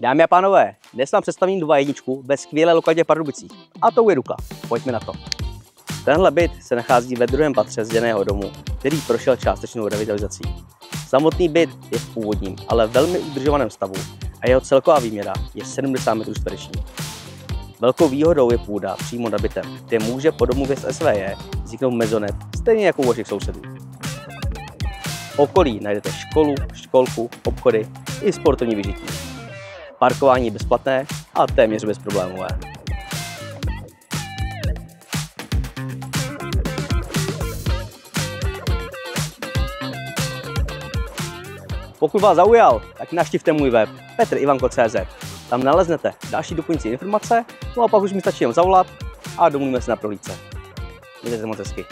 Dámy a pánové, dnes vám představím 2.1 ve skvělé lokalitě Pardubicích. A to je Ruka. Pojďme na to. Tenhle byt se nachází ve druhém patře zděného domu, který prošel částečnou revitalizací. Samotný byt je v původním, ale velmi udržovaném stavu a jeho celková výměra je 70 metrů čtverečních. Velkou výhodou je půda přímo nad bytem, kde může po domluvě s SVJ vzniknout mezonet, stejně jako u vašich sousedů. V okolí najdete školu, školku, obchody i sportovní vyžití. Parkování je bezplatné a téměř bezproblémové. Pokud vás zaujal, tak navštivte můj web petrivanko.cz. Tam naleznete další doplňující informace, no a pak už mi stačí jen zavolat a domluvíme se na prohlídce. Mějte se moc hezky.